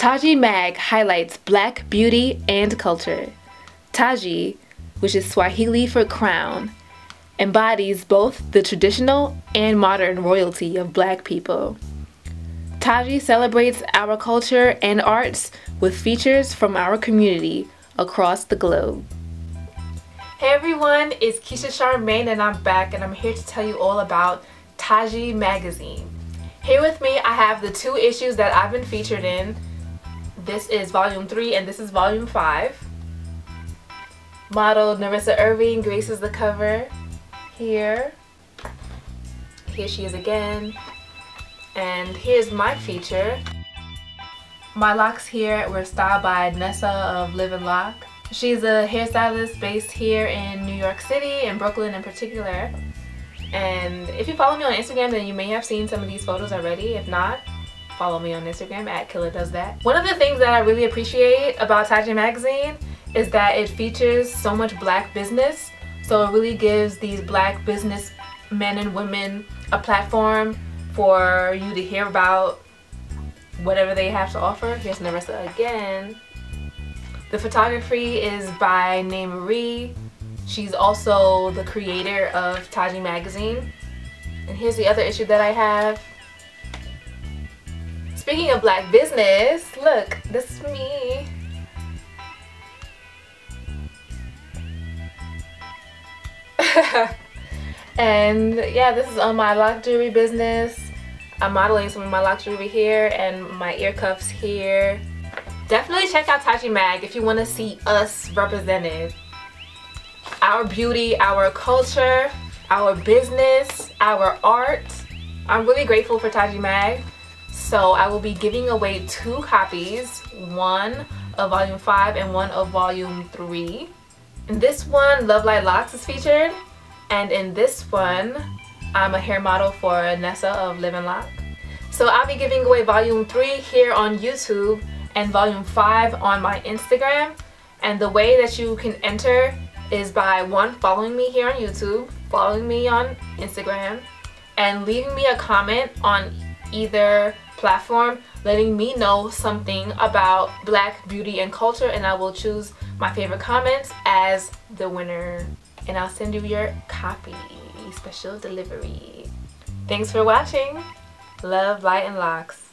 Taji Mag highlights black beauty and culture. Taji, which is Swahili for crown, embodies both the traditional and modern royalty of black people. Taji celebrates our culture and arts with features from our community across the globe. Hey everyone, it's Keisha Charmaine and I'm back and I'm here to tell you all about Taji Magazine. Here with me I have the two issues that I've been featured in. This is volume 3 and this is volume 5. Model Nerissa Irving graces the cover here. Here she is again. And here's my feature. My locks here were styled by Nessa of Live and Lock. She's a hairstylist based here in New York City, in Brooklyn in particular. And if you follow me on Instagram, then you may have seen some of these photos already. If not, follow me on Instagram at Killer Does That. One of the things that I really appreciate about Taji Magazine is that it features so much black business. So it really gives these black business men and women a platform for you to hear about whatever they have to offer. Here's Nerissa again. The photography is by Nay Marie. She's also the creator of Taji Magazine. And here's the other issue that I have. Speaking of black business, look, this is me. and yeah, this is on my lock jewelry business. I'm modeling some of my lock jewelry here and my ear cuffs here definitely check out Taji Mag if you want to see us represented. Our beauty, our culture, our business, our art. I'm really grateful for Taji Mag. So I will be giving away two copies, one of volume 5 and one of volume 3. In this one, Love Light Locs is featured. And in this one, I'm a hair model for Nessa of Live and Lock. So I'll be giving away volume 3 here on YouTube and volume 5 on my Instagram. And the way that you can enter is by one, following me here on YouTube, following me on Instagram, and leaving me a comment on either platform letting me know something about black beauty and culture and I will choose my favorite comments as the winner. And I'll send you your copy. Special delivery. Thanks for watching. Love light and locks